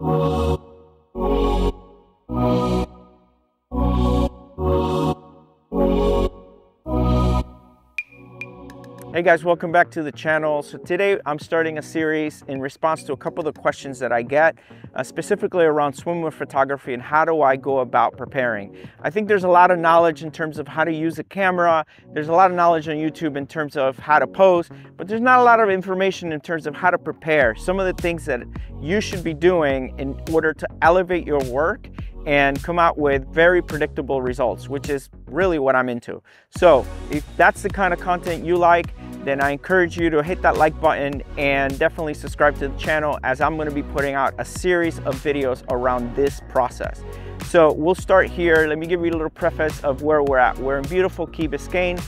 Oh. Hey guys, welcome back to the channel. So today I'm starting a series in response to a couple of the questions that I get, uh, specifically around swimwear photography and how do I go about preparing. I think there's a lot of knowledge in terms of how to use a camera. There's a lot of knowledge on YouTube in terms of how to pose, but there's not a lot of information in terms of how to prepare. Some of the things that you should be doing in order to elevate your work and come out with very predictable results, which is really what I'm into. So if that's the kind of content you like, then I encourage you to hit that like button and definitely subscribe to the channel as I'm gonna be putting out a series of videos around this process. So we'll start here. Let me give you a little preface of where we're at. We're in beautiful Key Biscayne.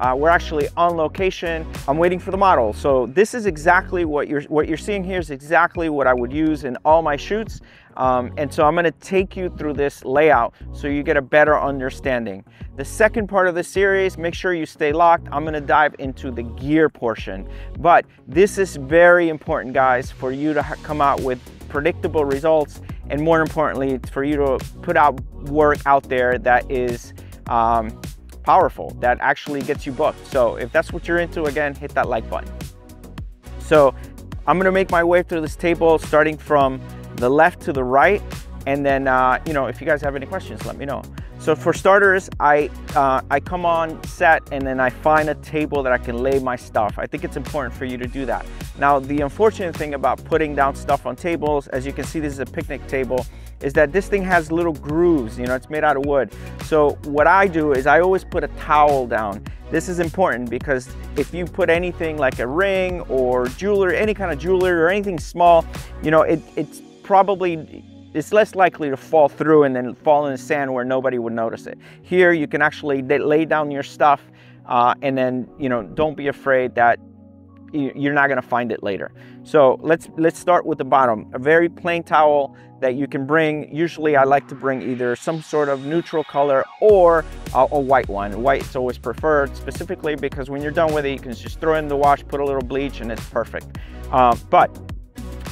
Uh, we're actually on location. I'm waiting for the model. So this is exactly what you're, what you're seeing here is exactly what I would use in all my shoots. Um, and so I'm gonna take you through this layout so you get a better understanding. The second part of the series, make sure you stay locked. I'm gonna dive into the gear portion. But this is very important, guys, for you to come out with predictable results and more importantly, for you to put out work out there that is um, powerful, that actually gets you booked. So if that's what you're into, again, hit that like button. So I'm gonna make my way through this table starting from the left to the right. And then, uh, you know, if you guys have any questions, let me know. So for starters, I, uh, I come on set and then I find a table that I can lay my stuff. I think it's important for you to do that. Now, the unfortunate thing about putting down stuff on tables, as you can see, this is a picnic table, is that this thing has little grooves, you know, it's made out of wood. So what I do is I always put a towel down. This is important because if you put anything like a ring or jewelry, any kind of jewelry or anything small, you know, it, it's probably it's less likely to fall through and then fall in the sand where nobody would notice it. Here you can actually lay down your stuff uh, and then you know don't be afraid that you're not going to find it later. So let's let's start with the bottom. A very plain towel that you can bring. Usually I like to bring either some sort of neutral color or a, a white one. White is always preferred specifically because when you're done with it you can just throw in the wash, put a little bleach and it's perfect. Uh, but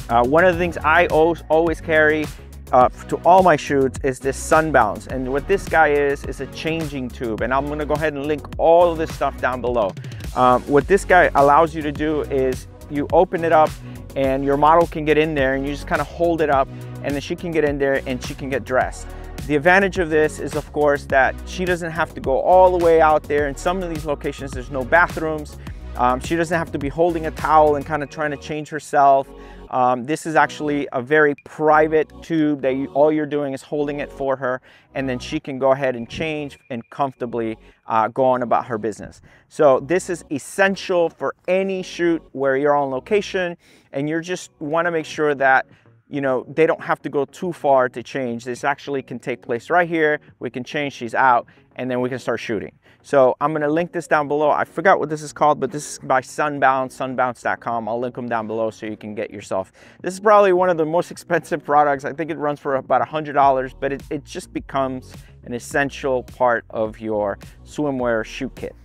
uh, one of the things I always, always carry uh, to all my shoots is this Sunbounce. And what this guy is, is a changing tube. And I'm gonna go ahead and link all of this stuff down below. Um, what this guy allows you to do is you open it up and your model can get in there and you just kind of hold it up and then she can get in there and she can get dressed. The advantage of this is of course that she doesn't have to go all the way out there. In some of these locations, there's no bathrooms. Um, she doesn't have to be holding a towel and kind of trying to change herself. Um, this is actually a very private tube that you, all you're doing is holding it for her and then she can go ahead and change and comfortably uh, go on about her business. So this is essential for any shoot where you're on location and you just wanna make sure that you know, they don't have to go too far to change. This actually can take place right here. We can change, she's out, and then we can start shooting. So I'm gonna link this down below. I forgot what this is called, but this is by Sunbounce, sunbounce.com. I'll link them down below so you can get yourself. This is probably one of the most expensive products. I think it runs for about $100, but it, it just becomes an essential part of your swimwear shoot kit.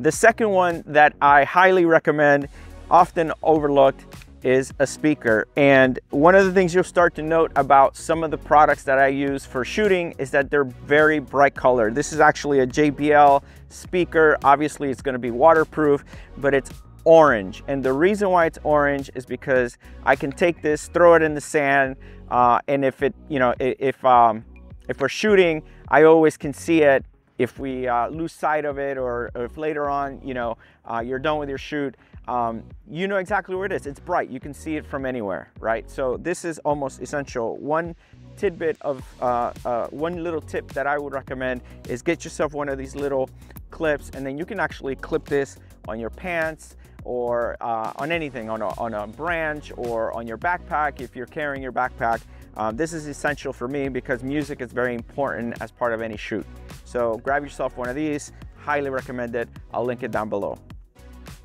The second one that I highly recommend, often overlooked, is a speaker. And one of the things you'll start to note about some of the products that I use for shooting is that they're very bright colored. This is actually a JBL speaker. Obviously it's gonna be waterproof, but it's orange. And the reason why it's orange is because I can take this, throw it in the sand, uh, and if it, you know, if, um, if we're shooting, I always can see it if we uh, lose sight of it or, or if later on, you know, uh, you're done with your shoot, um, you know exactly where it is. It's bright, you can see it from anywhere, right? So this is almost essential. One tidbit of, uh, uh, one little tip that I would recommend is get yourself one of these little clips and then you can actually clip this on your pants or uh, on anything, on a, on a branch or on your backpack if you're carrying your backpack. Um, this is essential for me because music is very important as part of any shoot. So grab yourself one of these, highly recommend it. I'll link it down below.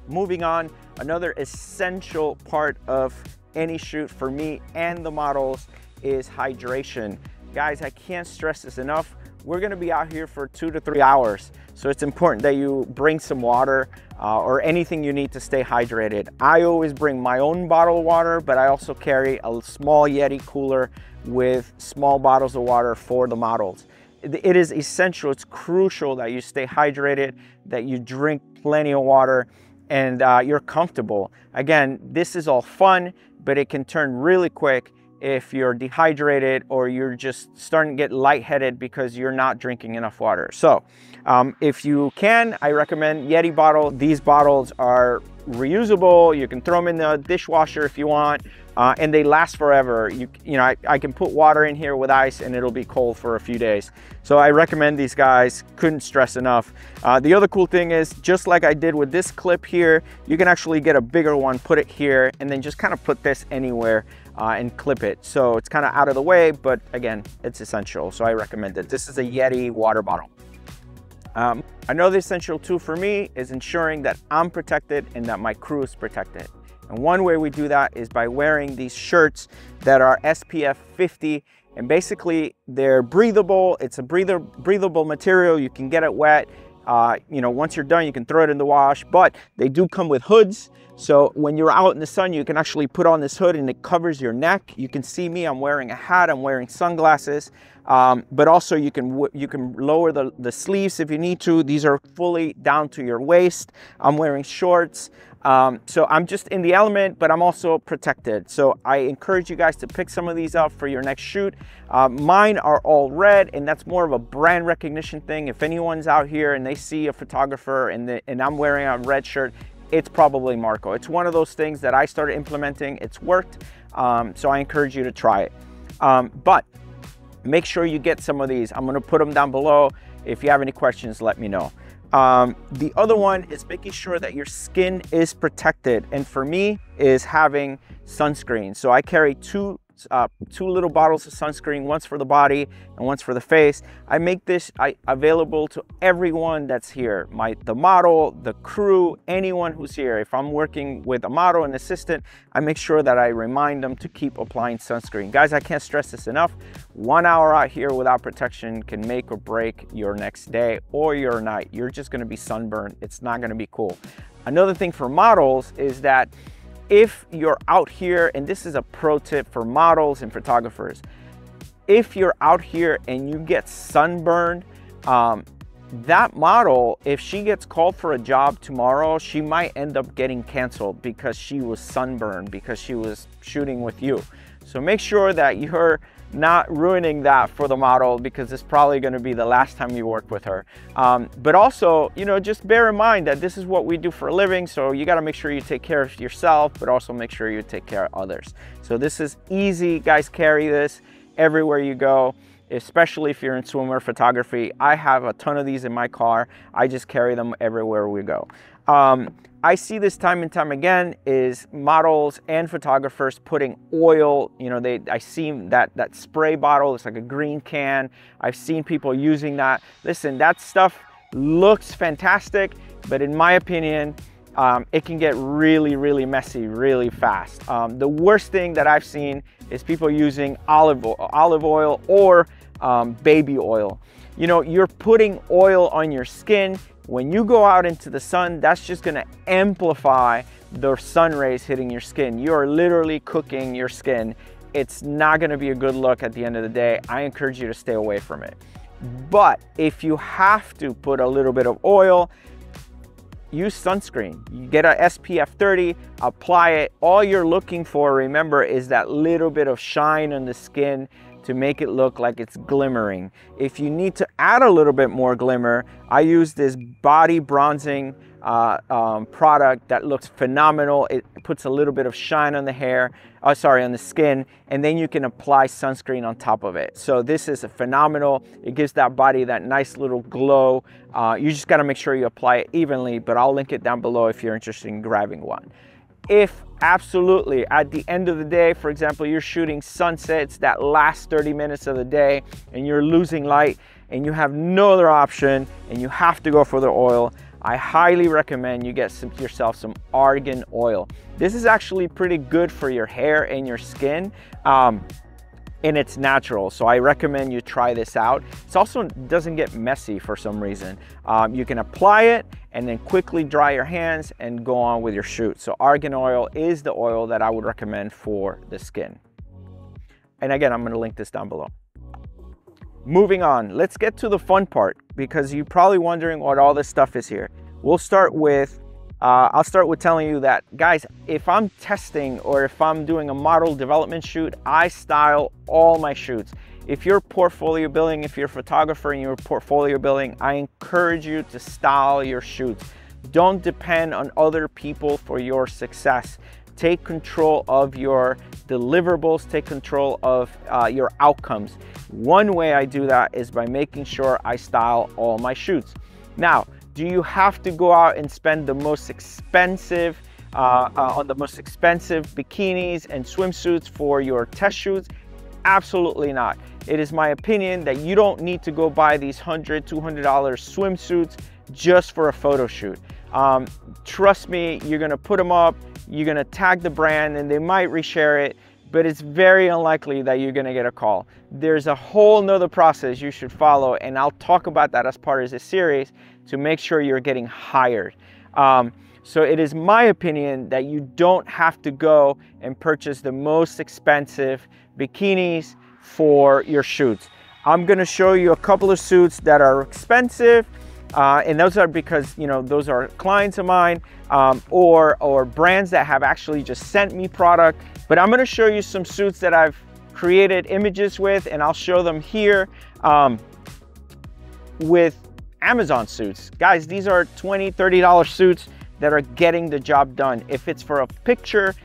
Moving on, another essential part of any shoot for me and the models is hydration. Guys, I can't stress this enough. we're gonna be out here for two to three hours. So it's important that you bring some water uh, or anything you need to stay hydrated. I always bring my own bottle of water, but I also carry a small Yeti cooler with small bottles of water for the models. It is essential, it's crucial that you stay hydrated, that you drink plenty of water, and uh, you're comfortable. Again, this is all fun, but it can turn really quick if you're dehydrated or you're just starting to get lightheaded because you're not drinking enough water. So um, if you can, I recommend Yeti bottle. These bottles are reusable. You can throw them in the dishwasher if you want, uh, and they last forever. You, you know, I, I, can put water in here with ice and it'll be cold for a few days. So I recommend these guys, couldn't stress enough. Uh, the other cool thing is, just like I did with this clip here, you can actually get a bigger one, put it here, and then just kind of put this anywhere uh, and clip it. So it's kind of out of the way, but again, it's essential. So I recommend it. This is a Yeti water bottle. Um, another essential tool for me is ensuring that I'm protected and that my crew is protected. And one way we do that is by wearing these shirts that are SPF 50 and basically they're breathable. It's a breather, breathable material. You can get it wet. Uh, you know, once you're done, you can throw it in the wash, but they do come with hoods. So when you're out in the sun, you can actually put on this hood and it covers your neck. You can see me, I'm wearing a hat, I'm wearing sunglasses, um, but also you can you can lower the, the sleeves if you need to. These are fully down to your waist. I'm wearing shorts. Um, so I'm just in the element, but I'm also protected. So I encourage you guys to pick some of these up for your next shoot. Uh, mine are all red and that's more of a brand recognition thing. If anyone's out here and they see a photographer and, the, and I'm wearing a red shirt, it's probably Marco. It's one of those things that I started implementing. It's worked. Um, so I encourage you to try it. Um, but make sure you get some of these. I'm gonna put them down below. If you have any questions, let me know. Um, the other one is making sure that your skin is protected. And for me is having sunscreen. So I carry two uh, two little bottles of sunscreen, once for the body and once for the face. I make this I, available to everyone that's here. My The model, the crew, anyone who's here. If I'm working with a model, an assistant, I make sure that I remind them to keep applying sunscreen. Guys, I can't stress this enough. One hour out here without protection can make or break your next day or your night. You're just gonna be sunburned. It's not gonna be cool. Another thing for models is that if you're out here, and this is a pro tip for models and photographers, if you're out here and you get sunburned, um, that model, if she gets called for a job tomorrow, she might end up getting canceled because she was sunburned, because she was shooting with you. So make sure that you're not ruining that for the model because it's probably going to be the last time you work with her. Um, but also, you know, just bear in mind that this is what we do for a living. So you got to make sure you take care of yourself, but also make sure you take care of others. So this is easy. Guys, carry this everywhere you go especially if you're in swimwear photography. I have a ton of these in my car. I just carry them everywhere we go. Um, I see this time and time again is models and photographers putting oil, you know, they I see that that spray bottle, it's like a green can. I've seen people using that. Listen, that stuff looks fantastic, but in my opinion, um, it can get really, really messy really fast. Um, the worst thing that I've seen is people using olive oil, olive oil or um, baby oil. You know, you're putting oil on your skin, when you go out into the sun, that's just gonna amplify the sun rays hitting your skin. You are literally cooking your skin. It's not gonna be a good look at the end of the day. I encourage you to stay away from it. But if you have to put a little bit of oil, use sunscreen. You get a SPF 30, apply it. All you're looking for, remember, is that little bit of shine on the skin to make it look like it's glimmering. If you need to add a little bit more glimmer, I use this body bronzing uh, um, product that looks phenomenal. It puts a little bit of shine on the hair, uh, sorry, on the skin, and then you can apply sunscreen on top of it. So this is a phenomenal. It gives that body that nice little glow. Uh, you just gotta make sure you apply it evenly, but I'll link it down below if you're interested in grabbing one. If absolutely at the end of the day, for example, you're shooting sunsets that last 30 minutes of the day and you're losing light and you have no other option and you have to go for the oil, I highly recommend you get some, yourself some argan oil. This is actually pretty good for your hair and your skin. Um, and it's natural. So I recommend you try this out. It also doesn't get messy for some reason. Um, you can apply it and then quickly dry your hands and go on with your shoot. So argan oil is the oil that I would recommend for the skin. And again, I'm gonna link this down below. Moving on, let's get to the fun part because you're probably wondering what all this stuff is here. We'll start with uh, I'll start with telling you that, guys, if I'm testing or if I'm doing a model development shoot, I style all my shoots. If you're portfolio building, if you're a photographer and you're portfolio building, I encourage you to style your shoots. Don't depend on other people for your success. Take control of your deliverables, take control of uh, your outcomes. One way I do that is by making sure I style all my shoots. Now, do you have to go out and spend the most expensive uh, uh, on the most expensive bikinis and swimsuits for your test shoots? Absolutely not. It is my opinion that you don't need to go buy these $100, $200 swimsuits just for a photo shoot. Um, trust me, you're gonna put them up, you're gonna tag the brand and they might reshare it, but it's very unlikely that you're gonna get a call. There's a whole nother process you should follow and I'll talk about that as part of this series to make sure you're getting hired. Um, so it is my opinion that you don't have to go and purchase the most expensive bikinis for your shoots. I'm gonna show you a couple of suits that are expensive uh, and those are because you know those are clients of mine um, or or brands that have actually just sent me product but I'm gonna show you some suits that I've created images with and I'll show them here um, with Amazon suits. Guys, these are 20 $30 suits that are getting the job done. If it's for a picture,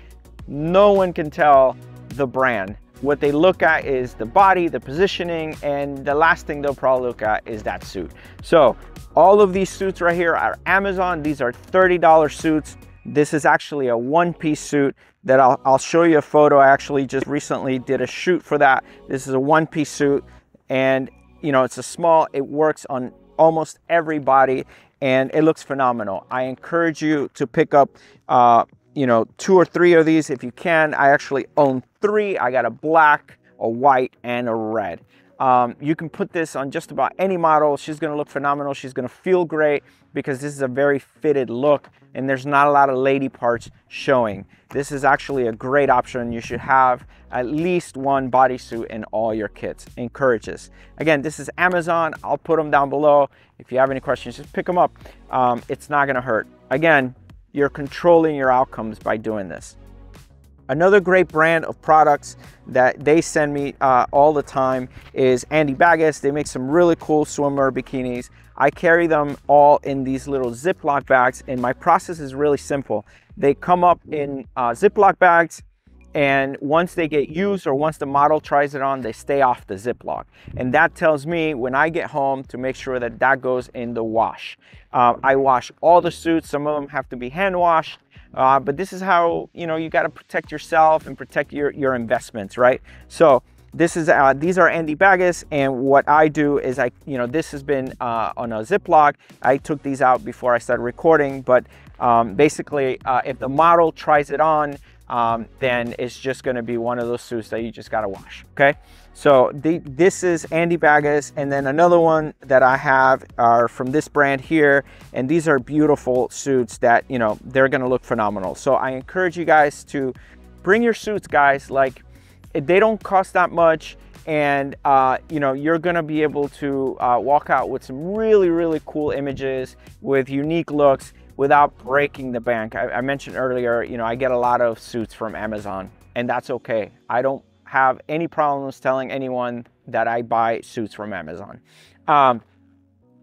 no one can tell the brand. What they look at is the body, the positioning, and the last thing they'll probably look at is that suit. So all of these suits right here are Amazon. These are $30 suits. This is actually a one-piece suit that I'll, I'll show you a photo. I actually just recently did a shoot for that. This is a one-piece suit and you know, it's a small, it works on almost every body and it looks phenomenal. I encourage you to pick up, uh, you know, two or three of these if you can. I actually own three. I got a black, a white, and a red. Um, you can put this on just about any model. She's gonna look phenomenal. She's gonna feel great because this is a very fitted look and there's not a lot of lady parts showing. This is actually a great option. You should have at least one bodysuit in all your kits. Encourages. Again, this is Amazon. I'll put them down below. If you have any questions, just pick them up. Um, it's not gonna hurt. Again, you're controlling your outcomes by doing this. Another great brand of products that they send me uh, all the time is Andi Bagus. They make some really cool swimwear bikinis. I carry them all in these little Ziploc bags and my process is really simple. They come up in uh, Ziploc bags and once they get used or once the model tries it on, they stay off the Ziploc. And that tells me when I get home to make sure that that goes in the wash. Uh, I wash all the suits. Some of them have to be hand washed. Uh, but this is how, you know, you got to protect yourself and protect your, your investments, right? So this is, uh, these are Andi Bagus. And what I do is I, you know, this has been uh, on a Ziploc. I took these out before I started recording, but um, basically uh, if the model tries it on, um, then it's just gonna be one of those suits that you just gotta wash, okay? So the, this is Andi Bagus, and then another one that I have are from this brand here, and these are beautiful suits that, you know, they're gonna look phenomenal. So I encourage you guys to bring your suits, guys. Like, they don't cost that much, and uh, you know you're gonna be able to uh, walk out with some really really cool images with unique looks without breaking the bank. I, I, mentioned earlier, you know, I get a lot of suits from Amazon and that's okay. I don't have any problems telling anyone that I buy suits from Amazon. Um,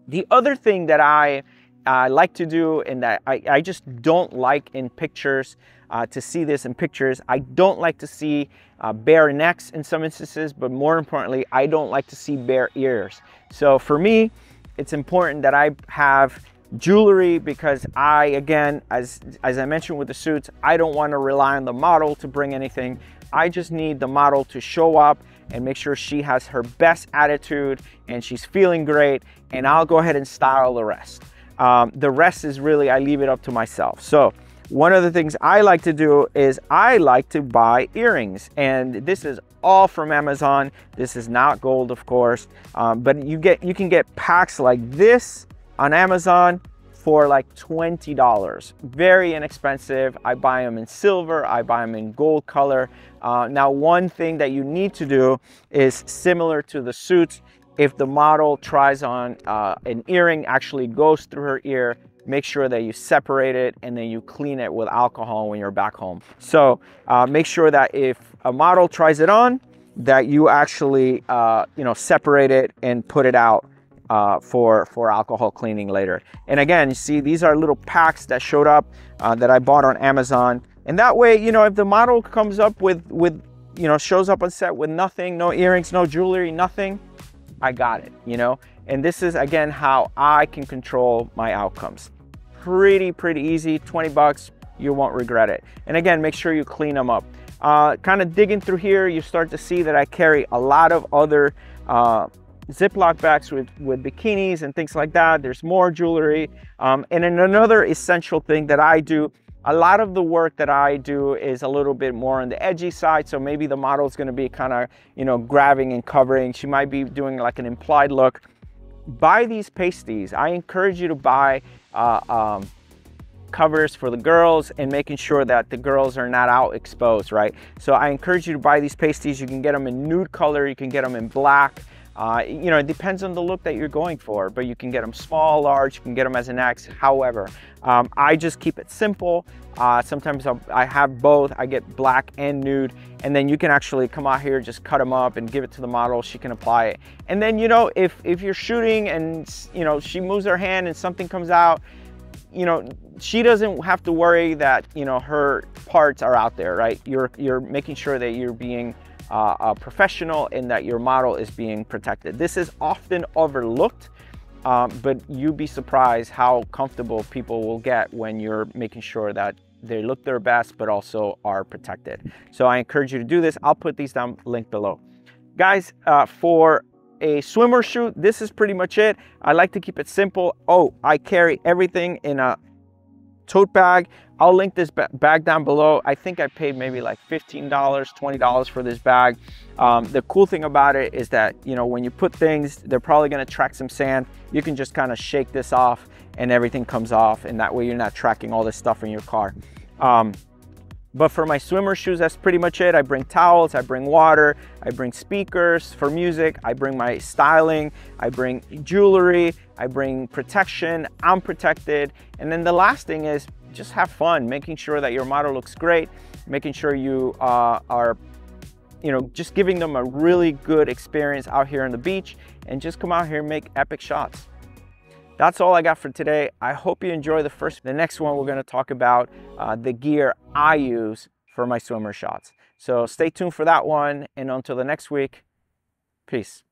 the other thing that I uh, like to do and that I, I just don't like in pictures, uh, to see this in pictures, I don't like to see uh, bare necks in some instances, but more importantly, I don't like to see bare ears. So for me, it's important that I have jewelry because I, again, as, as I mentioned with the suits, I don't want to rely on the model to bring anything. I just need the model to show up and make sure she has her best attitude and she's feeling great and I'll go ahead and style the rest. Um, the rest is really, I leave it up to myself. So one of the things I like to do is I like to buy earrings and this is all from Amazon. This is not gold, of course, um, but you get you can get packs like this on Amazon for like $20. Very inexpensive. I buy them in silver, I buy them in gold color. Uh, now, one thing that you need to do is similar to the suits, if the model tries on uh, an earring, actually goes through her ear, make sure that you separate it and then you clean it with alcohol when you're back home. So uh, make sure that if a model tries it on, that you actually, uh, you know, separate it and put it out uh, for, for alcohol cleaning later. And again, you see, these are little packs that showed up uh, that I bought on Amazon. And that way, you know, if the model comes up with, with, you know, shows up on set with nothing, no earrings, no jewelry, nothing, I got it, you know? And this is, again, how I can control my outcomes. Pretty, pretty easy, 20 bucks, you won't regret it. And again, make sure you clean them up. Uh, kind of digging through here, you start to see that I carry a lot of other uh, Ziploc bags with, with bikinis and things like that. There's more jewelry. Um, and then another essential thing that I do, a lot of the work that I do is a little bit more on the edgy side. So maybe the model is gonna be kind of, you know, grabbing and covering. She might be doing like an implied look. Buy these pasties. I encourage you to buy uh, um, covers for the girls and making sure that the girls are not out exposed, right? So I encourage you to buy these pasties. You can get them in nude color, you can get them in black. Uh, you know, it depends on the look that you're going for, but you can get them small, large, you can get them as an X, however. Um, I just keep it simple. Uh, sometimes I'll, I have both. I get black and nude, and then you can actually come out here, just cut them up and give it to the model. She can apply it. And then, you know, if, if you're shooting and, you know, she moves her hand and something comes out, you know, she doesn't have to worry that, you know, her parts are out there, right? You're, you're making sure that you're being uh, a professional and that your model is being protected. This is often overlooked, um, but you'd be surprised how comfortable people will get when you're making sure that they look their best, but also are protected. So I encourage you to do this. I'll put these down linked below. Guys, uh, for a swimmer shoot, this is pretty much it. I like to keep it simple. Oh, I carry everything in a tote bag. I'll link this bag down below. I think I paid maybe like $15, $20 for this bag. Um, the cool thing about it is that, you know, when you put things, they're probably gonna track some sand. You can just kind of shake this off and everything comes off and that way you're not tracking all this stuff in your car. Um, but for my swimmer shoes, that's pretty much it. I bring towels, I bring water, I bring speakers for music, I bring my styling, I bring jewelry, I bring protection, I'm protected. And then the last thing is just have fun, making sure that your model looks great, making sure you uh, are you know, just giving them a really good experience out here on the beach and just come out here and make epic shots. That's all I got for today. I hope you enjoy the first. The next one, we're gonna talk about uh, the gear I use for my swimmer shots. So stay tuned for that one. And until the next week, peace.